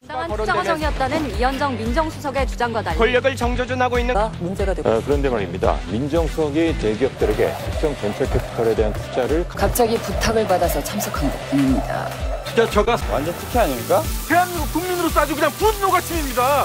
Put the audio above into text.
부당한 투자 과정이었다는 이현정 민정수석의 주장과 달리 권력을 정조준하고 있는 아, 문제가 되고 아, 어, 그런데 말입니다. 민정수석이 대기업들에게 특정 벤처 캐피털에 대한 투자를 갑자기 부탁을 받아서 참석한 것뿐입니다. 투자처가 완전 특혜 아닙니까? 대한민국 국민으로서 아주 그냥 분노가 침입니다.